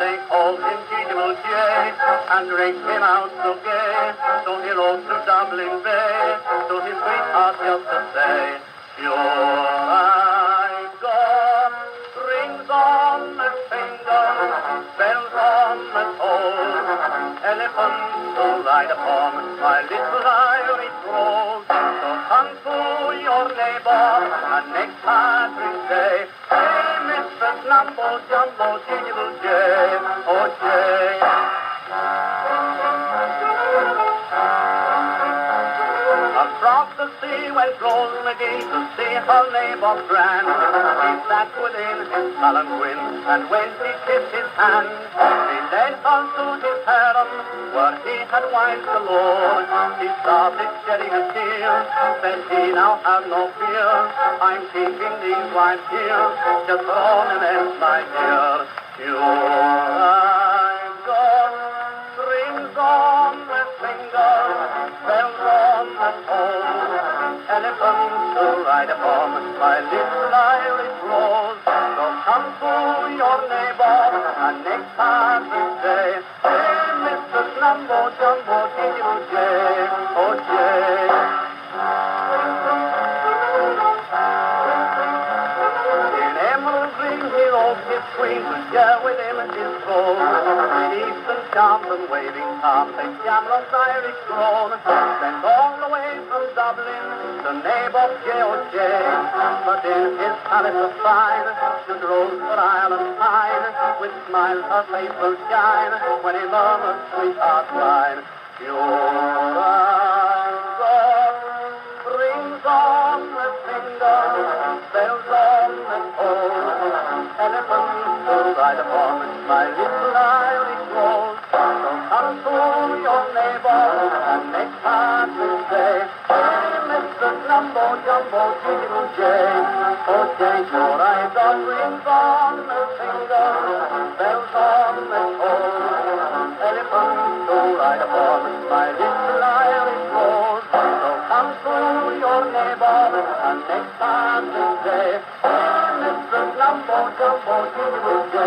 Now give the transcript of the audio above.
they called him Jeeble J and raked him out so gay. So he rode to Dublin Bay to his sweetheart just to say, Sure I got rings on my finger, bells on my toes, elephants to ride upon my little Irish rose. So come to your nabob and next Patrick's Day, hey, Mr. Mumbo Jumbo Jiggle J, oh J. Across the sea went Rose McGee to see her nabob Gran. He sat within his palanquin, and when she kissed his hand, he led her to his harem, where he had wine galore. He started shedding a tear, said he now have no fear. I'm keeping these wines here, just for ornament, my dear. Sure, I've to ride upon my little Irish rose. So come to your nabob and next time you say, Hey, Mr. Mumbo Jumbo Jiggle J, oh J. In emerald green he rode his queen to share with him his throne. In eastern charms and waving palms, St. Jamrock's Irish throne. Sent all the way from Dublin, the nabob J.O.J. But in his palace of fine, stood for Ireland pine. With smiles her face will shine, when he murmured sweetheart mine. You're rings on the finger, bells on the toes, elephants to ride upon my little Irish rose. So come to your nabob and next time you say. Jumbo Jumbo Jiggle J, oh J, sure I got rings on the finger, bells on the toes, elephants to ride upon my little Irish rose. So come to your nabob and next time Hey, Mr. Jumbo Jumbo Jiggle J,